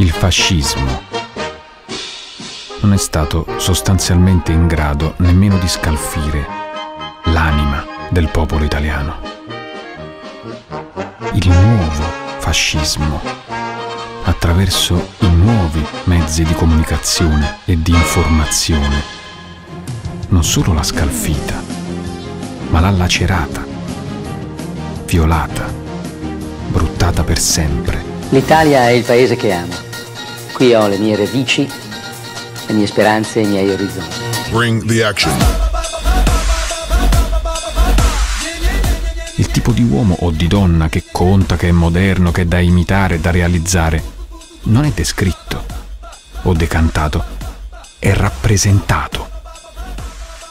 il fascismo, non è stato sostanzialmente in grado nemmeno di scalfire l'anima del popolo italiano. Il nuovo fascismo, attraverso i nuovi mezzi di comunicazione e di informazione, non solo l'ha scalfita, ma l'ha lacerata, violata, bruttata per sempre. L'Italia è il paese che amo. Qui ho le mie radici le mie speranze e i miei orizzonti. Bring the action. Il tipo di uomo o di donna che conta, che è moderno, che è da imitare, da realizzare, non è descritto o decantato, è rappresentato.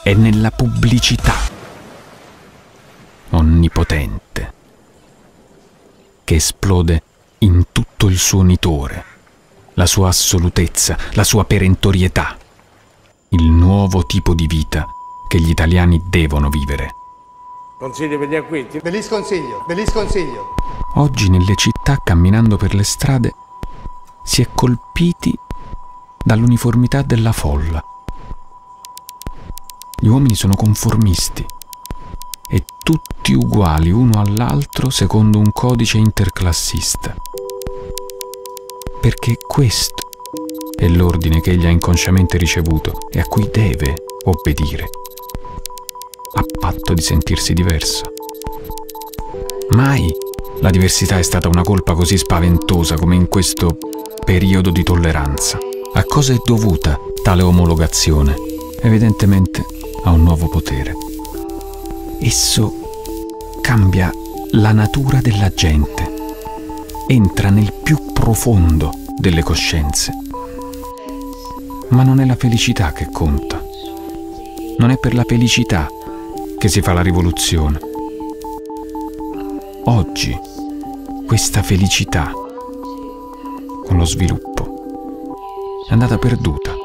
È nella pubblicità. Onnipotente. Che esplode in tutto il suo nitore la sua assolutezza, la sua perentorietà, il nuovo tipo di vita che gli italiani devono vivere. Consiglio per gli acquisti? Ve li sconsiglio, ve li sconsiglio. Oggi nelle città, camminando per le strade, si è colpiti dall'uniformità della folla. Gli uomini sono conformisti e tutti uguali uno all'altro secondo un codice interclassista perché questo è l'ordine che egli ha inconsciamente ricevuto e a cui deve obbedire, a patto di sentirsi diverso. Mai la diversità è stata una colpa così spaventosa come in questo periodo di tolleranza. A cosa è dovuta tale omologazione? Evidentemente a un nuovo potere. Esso cambia la natura della gente, entra nel più profondo delle coscienze. Ma non è la felicità che conta. Non è per la felicità che si fa la rivoluzione. Oggi questa felicità con lo sviluppo è andata perduta.